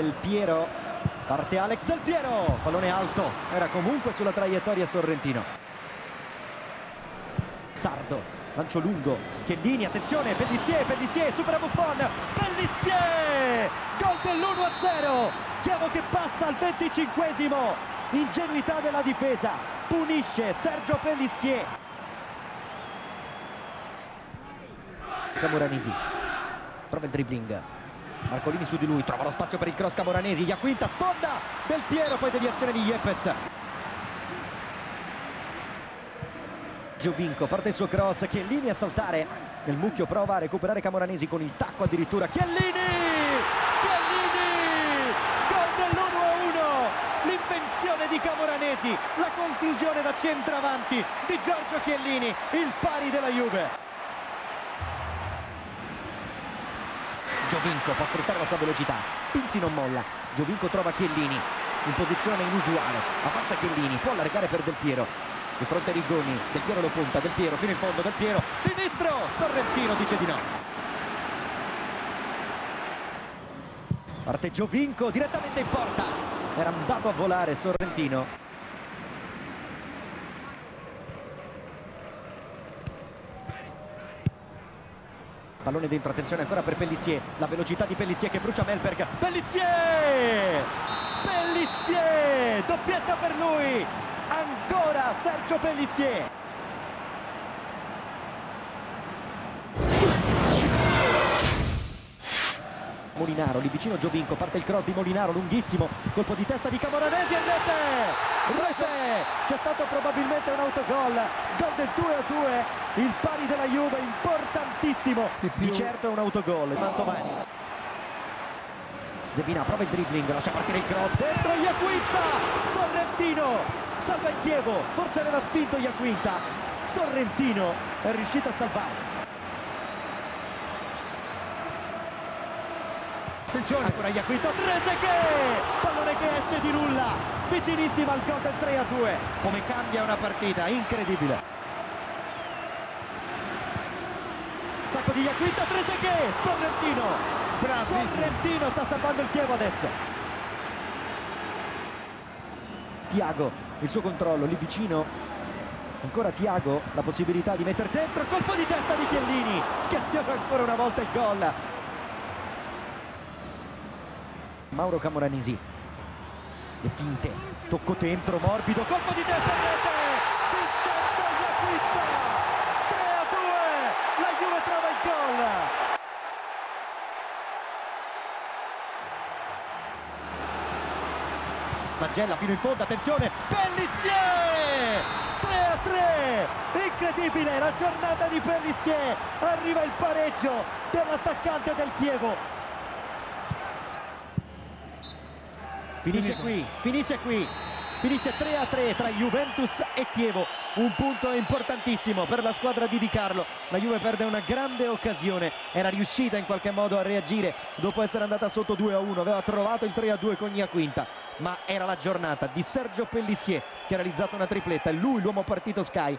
Del Piero, parte Alex Del Piero, pallone alto, era comunque sulla traiettoria Sorrentino. Sardo, lancio lungo, Chiellini, attenzione, Pellissier, Pellissier, supera Buffon, Pellissier, gol dell'1-0, Chievo che passa al 25esimo, ingenuità della difesa, punisce Sergio Pellissier. Camoranesi, prova il dribbling, Marcolini su di lui, trova lo spazio per il cross Camoranesi, Iaquinta, sponda del Piero, poi deviazione di Yepes. Giovinco, parte il suo cross, Chiellini a saltare, nel mucchio prova a recuperare Camoranesi con il tacco addirittura, Chiellini! Chiellini! Gol dell'1-1, l'invenzione di Camoranesi, la conclusione da centravanti di Giorgio Chiellini, il pari della Juve. Giovinco può sfruttare la sua velocità, Pinzi non molla, Giovinco trova Chiellini. In posizione inusuale, avanza Chiellini, può allargare per Del Piero, di fronte a Rigoni, Del Piero lo punta, Del Piero fino in fondo, Del Piero, sinistro, Sorrentino dice di no. Parte Giovinco direttamente in porta, era andato a volare Sorrentino. Pallone dentro, attenzione ancora per Pellissier, la velocità di Pellissier che brucia Melberg, Pellissier! Pellissier! Doppietta per lui! Ancora Sergio Pellissier! Molinaro, lì vicino Giovinco, parte il cross di Molinaro, lunghissimo, colpo di testa di Camoranesi e rete! Rete! C'è stato probabilmente un autogol, gol del 2-2, il pari della Juve, importantissimo, più- di certo è un autogol, Mantovani. Zebina prova il dribbling, lascia partire il cross, dentro Iaquinta, Sorrentino, salva il Chievo, forse aveva spinto Iaquinta, Sorrentino è riuscito a salvare. Attenzione ancora Iaquinta, Trezeguet, pallone che esce di nulla, vicinissima al gol del 3-2, come cambia una partita, incredibile. Attacco di Iaquinta, Trezeguet, Sorrentino, Bravissimo. Sorrentino sta salvando il Chievo adesso. Tiago, il suo controllo lì vicino. Ancora Tiago, la possibilità di mettere dentro, colpo di testa di Chiellini che sfiora ancora una volta il gol. Mauro Camoranesi. Le finte, tocco dentro, morbido, colpo di testa in rete. Vincenzo Iaquinta. 3 a 2. La Juve trova il gol. Magella fino in fondo, attenzione, Pellissier! 3 a 3! Incredibile, la giornata di Pellissier! Arriva il pareggio dell'attaccante del Chievo. Finisce qui, finisce qui. Finisce 3 a 3 tra Juventus e Chievo. Un punto importantissimo per la squadra di Di Carlo. La Juve perde una grande occasione. Era riuscita in qualche modo a reagire dopo essere andata sotto 2 a 1. Aveva trovato il 3 a 2 con Iaquinta. Ma era la giornata di Sergio Pellissier che ha realizzato una tripletta. È lui l'uomo partito Sky.